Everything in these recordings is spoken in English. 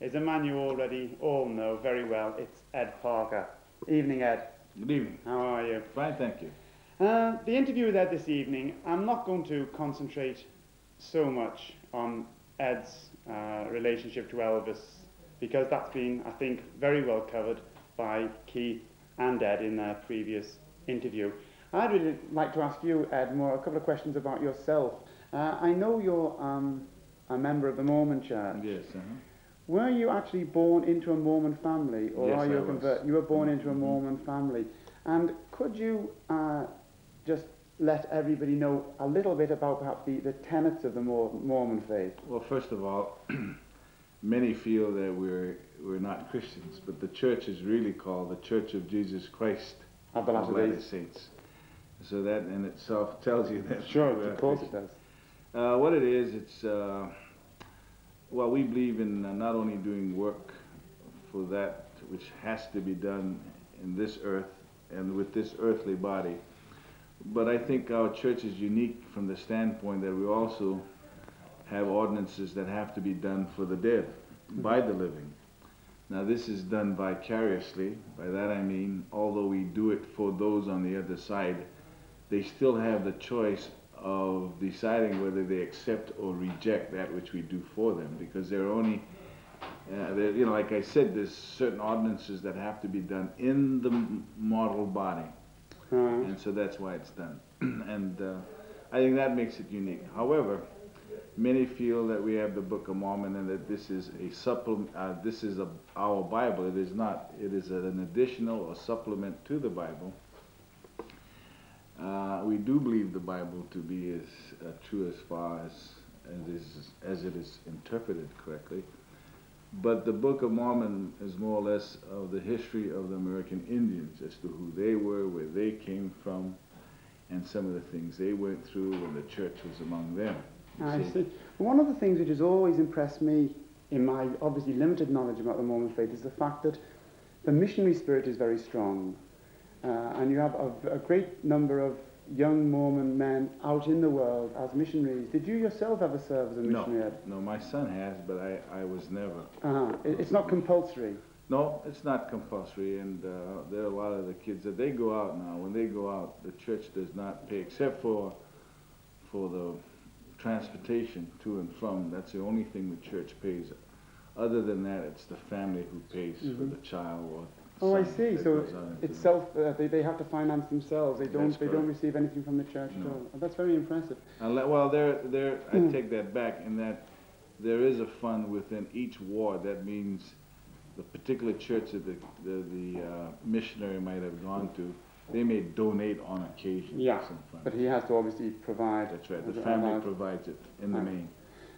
is a man you already all know very well. It's Ed Parker. Evening, Ed. Good evening. How are you? Fine, thank you. Uh, the interview with Ed this evening, I'm not going to concentrate so much on Ed's uh, relationship to Elvis because that's been, I think, very well covered by Keith and Ed in their previous interview. I'd really like to ask you, Ed, more a couple of questions about yourself. Uh, I know you're um, a member of the Mormon Church. Yes, uh-huh. Were you actually born into a Mormon family, or Yes, are you I a was. convert? You were born into a Mhm. Mormon family, and could you uh, just let everybody know a little bit about perhaps the, the tenets of the Mormon faith? Well, first of all, many feel that we're we're not Christians, but the church is really called the Church of Jesus Christ Of the Latter-day Saints. So that in itself tells you that. Sure, of course it does. Uh, what it is, it's uh, well, we believe in uh, not only doing work for that which has to be done in this earth and with this earthly body, but I think our church is unique from the standpoint that we also have ordinances that have to be done for the dead by the living. Now, this is done vicariously. By that I mean, although we do it for those on the other side, they still have the choice of deciding whether they accept or reject that which we do for them because they're only uh, they're, you know like i said there's certain ordinances that have to be done in the mortal body. Uh, and so that's why it's done. And uh, i think that makes it unique. However many feel that we have the book of mormon and that this is a supplement uh, this is a, our bible. It is not it is an additional or supplement to the bible uh, we do believe the Bible to be as uh, true as far as as, is, as it is interpreted correctly. But the Book of Mormon is more or less of the history of the American Indians as to who they were, where they came from, and some of the things they went through when the church was among them. I see. One of the things which has always impressed me in my obviously limited knowledge about the Mormon faith is the fact that the missionary spirit is very strong. Uh, and you have a, a great number of young Mormon men out in the world as missionaries. Did you yourself ever serve as a missionary? No, no, my son has, but I, I was never. Uh-huh. It, it's not compulsory. No, it's not compulsory, and uh, there are a lot of the kids that they go out now. When they go out, the church does not pay, except for for the transportation to and from. That's the only thing the church pays. Other than that, it's the family who pays for Mhm. the child or. Oh, I see. So it's self. Uh, they, they have to finance themselves. They don't. That's They don't receive anything from the church at all. Oh, that's very impressive. Well, there, there. I Mm. take that back in that there is a fund within each ward. That means the particular church that the the, the uh, missionary might have gone to, they may donate on occasion. Yeah. But he has to obviously provide. That's right. The family provides it in the main.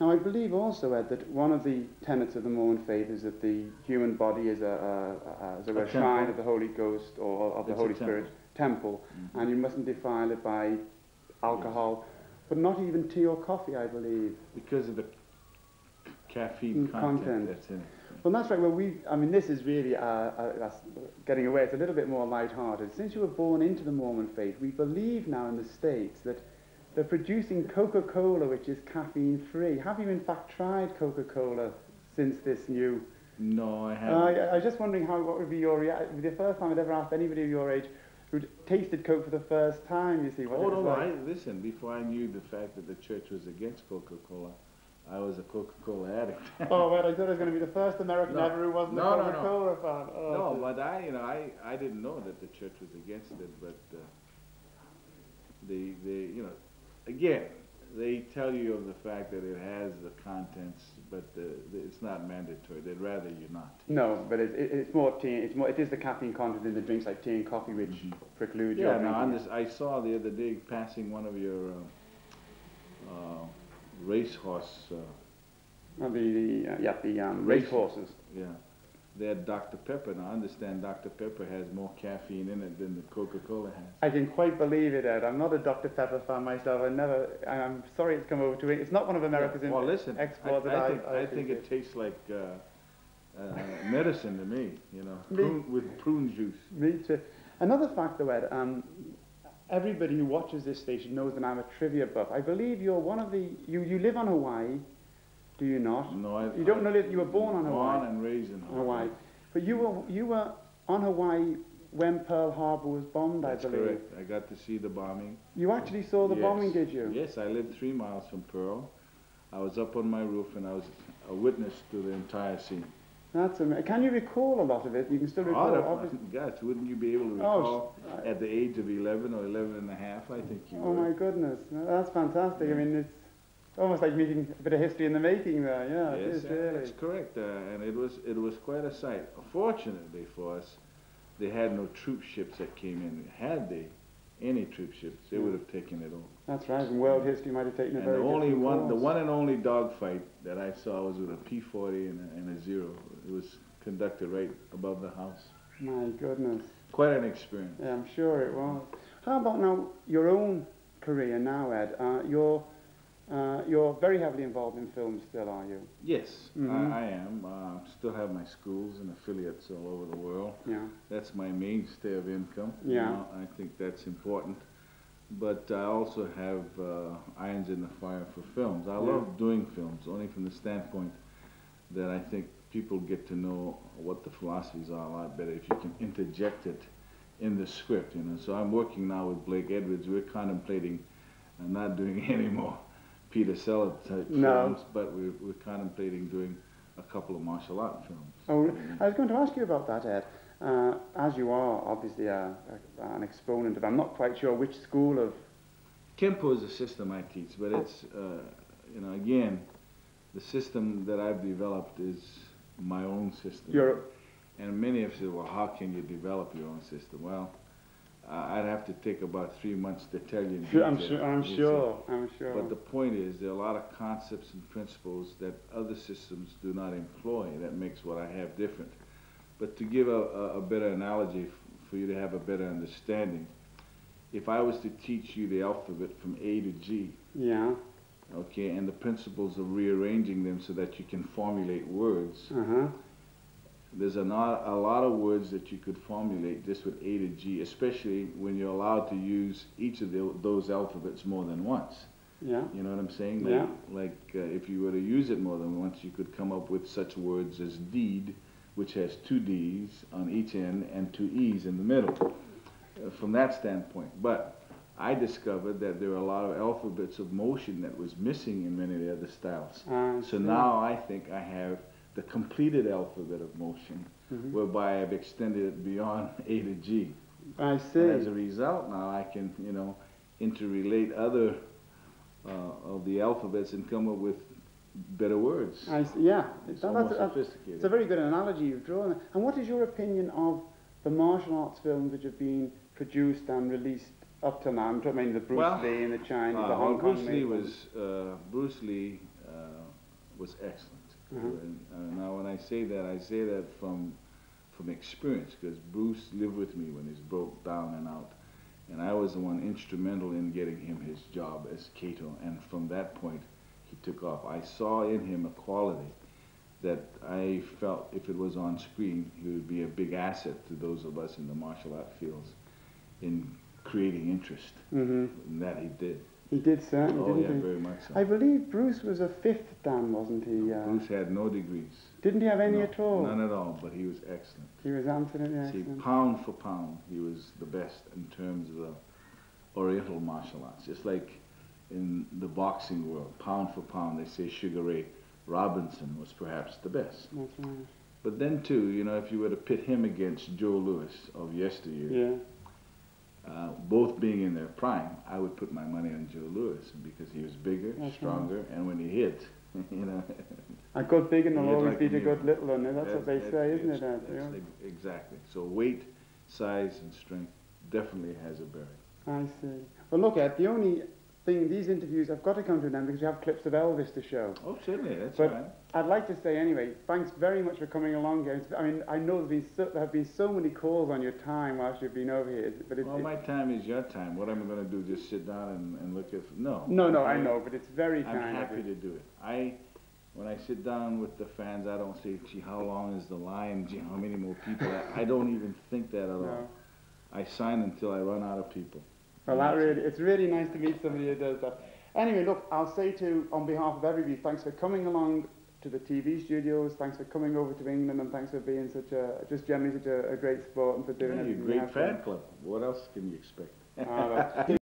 Now, I believe also, Ed, that one of the tenets of the Mormon faith is that the human body is a, a, a, as a, A shrine of the Holy Ghost or of the It's a Holy temple. Spirit temple, Mhm. and you mustn't defile it by alcohol, but not even tea or coffee, I believe. Because of the caffeine Mm, content, content. that's in it. Well, that's right. Well, we, I mean, this is really, uh, uh, getting away. It's a little bit more light-hearted. Since you were born into the Mormon faith, we believe now in the States that they're producing Coca-Cola, which is caffeine-free. Have you, in fact, tried Coca-Cola since this new No, I Uh, haven't. I, I was just wondering how what would be your reaction. The first time I'd ever asked anybody of your age who'd tasted Coke for the first time, you see. What oh, it no, was no, like. I, listen, before I knew the fact that the church was against Coca-Cola, I was a Coca-Cola addict. Oh, well, I thought I was going to be the first American No. ever who wasn't No, a no, no. Coca-Cola fan. Oh, no, but I, you know, I, I didn't know that the church was against it, but uh, they, they, you know, again, they tell you of the fact that it has the contents, but uh, it's not mandatory. They'd rather you not. No, but it, it, it's more tea. It's more. It is the caffeine content in the drinks like tea and coffee which Mhm. preclude Yeah, your no, I'm just, I saw the other day passing one of your uh, uh, racehorse, uh, Uh, the, the uh, yeah the um, Racing. race horses. yeah. Had Dr. Pepper. Now, I understand Dr. Pepper has more caffeine in it than the Coca-Cola has. I can quite believe it, Ed. I'm not a Dr Pepper fan myself. I never. I'm sorry it's come over to it. It's not one of America's well, listen, exports I that I, think, I, I think it tastes like uh, uh, medicine to me, you know, Me- prune, with prune juice. Me too. Another fact, though, Ed, um, everybody who watches this station knows that I'm a trivia buff. I believe you're one of the, you, you live on Hawaii, Do you not? No, I. You don't know that you were born on Hawaii? Born and raised in Hawaii. Hawaii. But you were you were on Hawaii when Pearl Harbor was bombed, That's I believe. correct. I got to see the bombing. You actually saw the Yes. bombing, did you? Yes, I lived three miles from Pearl. I was up on my roof and I was a witness to the entire scene. That's amazing. Can you recall a lot of it? You can still oh, recall, Oh, obviously. gosh, wouldn't you be able to Oh, recall s- at the age of 11 or 11 and a half? I think you Oh would. my goodness, that's fantastic. I mean, it's almost like meeting a bit of history in the making there. Yeah, it Yes, is uh, really. that's correct, uh, and it was it was quite a sight. Fortunately for us, they had no troop ships that came in. Had they any troop ships, they Yeah. would have taken it all. That's right. And world history might have taken it. And very the only one, the one and only dogfight that I saw was with a P-40 and a, and a Zero. It was conducted right above the house. My goodness. Quite an experience. Yeah, I'm sure it was. How about now your own career now, Ed? Uh, you're uh, you're very heavily involved in films still, are you? Yes, Mhm. I, I am. Uh, still have my schools and affiliates all over the world. Yeah. That's my mainstay of income. you Yeah. know, I think that's important. But I also have uh, irons in the fire for films. I Yeah. love doing films, only from the standpoint that I think people get to know what the philosophies are a lot better if you can interject it in the script, you know. So I'm working now with Blake Edwards. We're contemplating uh, not doing any more Peter Sellers type No. films, but we're, we're contemplating doing a couple of martial art films. Oh, I was going to ask you about that, Ed. Uh, as you are obviously a, a, an exponent of, I'm not quite sure which school of. Kenpo is a system I teach, but it's, uh, you know, again, the system that I've developed is my own system. Your, And many have said, well, how can you develop your own system? Well, I'd have to take about three months to tell you. in I'm sure. I'm sure. I'm sure. But the point is, there are a lot of concepts and principles that other systems do not employ that makes what I have different. But to give a, a, a better analogy f- for you to have a better understanding, if I was to teach you the alphabet from A to G, yeah. okay, and the principles of rearranging them so that you can formulate words, Uh huh. There's a lot, a lot of words that you could formulate just with A to G, especially when you're allowed to use each of the, those alphabets more than once. Yeah. You know what I'm saying? Yeah. Like, like uh, if you were to use it more than once, you could come up with such words as deed, which has two D's on each end and two E's in the middle. Uh, from that standpoint, but I discovered that there are a lot of alphabets of motion that was missing in many of the other styles. I So now I think I have the completed alphabet of motion, Mhm. whereby I've extended it beyond A to G. I And see. as a result, now I can, you know, interrelate other uh, of the alphabets and come up with better words. I see. Yeah. It's That- that's, sophisticated. it's a very good analogy you've drawn. And what is your opinion of the martial arts films which have been produced and released up till now? I'm talking about the Bruce Well, Lee and the Chinese, Uh, the well, Hong Kong Bruce Lee was uh, Bruce Lee uh, was excellent. Mhm. And, uh, now, when I say that, I say that from from experience because Bruce lived with me when he's broke down and out, and I was the one instrumental in getting him his job as Kato. And from that point, he took off. I saw in him a quality that I felt if it was on screen, he would be a big asset to those of us in the martial art fields in creating interest. hmm And that he did. He did certainly, Oh, didn't yeah, he? very much so. I believe Bruce was a fifth Dan, wasn't he? Uh, Bruce had no degrees. didn't he have any No, at all? None at all, but he was excellent. He was absolutely See, excellent. pound for pound, he was the best in terms of the Oriental martial arts. Just like in the boxing world, pound for pound, they say Sugar Ray Robinson was perhaps the best. That's right. But then too, you know, if you were to pit him against Joe Louis of yesteryear, Yeah. Uh, both being in their prime, I would put my money on Joe Louis because he was bigger, That's right. stronger, and when he hit, you know, I good big one will You'd always like beat to a good little one. That's what they That's- say, isn't it, that's- Yeah. Exactly. So weight, size, and strength definitely has a bearing. I see. Well, look, at the only thing, these interviews, I've got to come to an end because you have clips of Elvis to show. Oh, certainly, that's But- right. I'd like to say anyway, thanks very much for coming along here. I mean, I know there's been so, there have been so many calls on your time whilst you've been over here, but it, Well, my time is your time. What am I going to do? Just sit down and, and look at? No. no, no, I I'm- know, but it's very I'm happy to do it. I, when I sit down with the fans, I don't say, "Gee, how long is the line? Gee, how many more people?" I, I don't even think that at all. I sign until I run out of people. Well, that really, it's really nice to meet somebody who does that. Anyway, look, I'll say to, on behalf of everybody, thanks for coming along to the TV studios. Thanks for coming over to England, and thanks for being such a just generally such a, a great sport and for doing Yeah, you're a great fan club. What else can you expect? Ah,